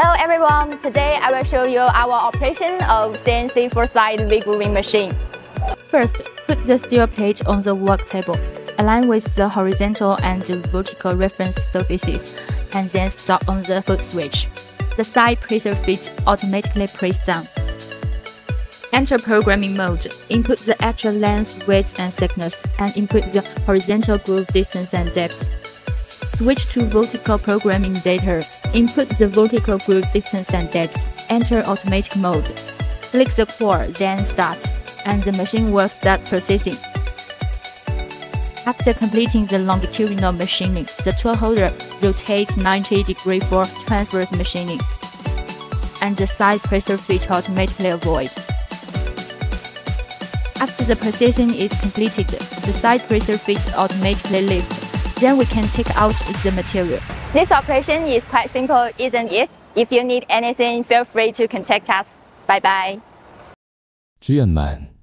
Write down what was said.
Hello everyone, today I will show you our operation of CNC four-side V grooving machine. First, put the steel plate on the work table, align with the horizontal and vertical reference surfaces, and then stop on the foot switch. The side pressure feet automatically press down. Enter programming mode. Input the actual length, width, and thickness, and input the horizontal groove distance and depth. Switch to vertical programming data Input the vertical groove distance and depth. Enter automatic mode. Click the core, then start, and the machine will start processing. After completing the longitudinal machining, the tool holder rotates 90 degrees for transverse machining, and the side pressure feet automatically avoid. After the processing is completed, the side pressure feet automatically lifts. Then we can take out the material. This operation is quite simple, isn't it? If you need anything, feel free to contact us. Bye bye. 只愿满。